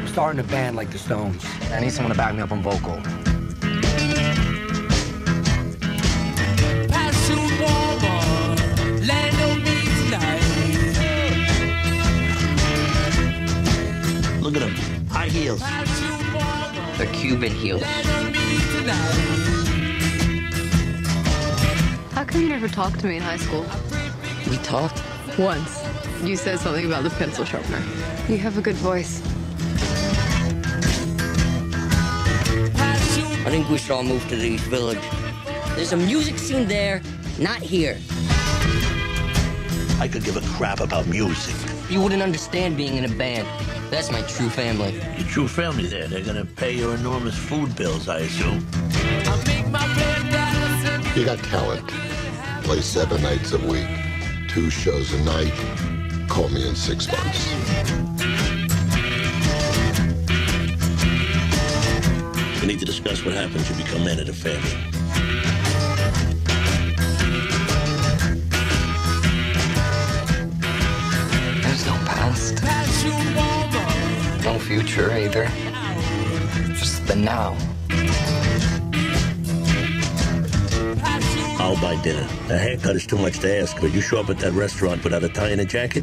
I'm starting a band like the Stones. I need someone to back me up on vocal. Look at him. High heels. They're Cuban heels. How come you never talked to me in high school? We talked. Once. You said something about the pencil sharpener. You have a good voice. I think we should all move to the East Village. There's a music scene there, not here. I could give a crap about music. You wouldn't understand being in a band. That's my true family. Your true family there. They're gonna pay your enormous food bills, I assume. You got talent. Play seven nights a week, two shows a night. Call me in six months. We need to discuss what happens if you become man of the family. There's no past. No future either. Just the now. I'll buy dinner. A haircut is too much to ask, but you show up at that restaurant without a tie and a jacket,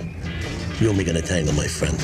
you're only gonna tangle, my friend.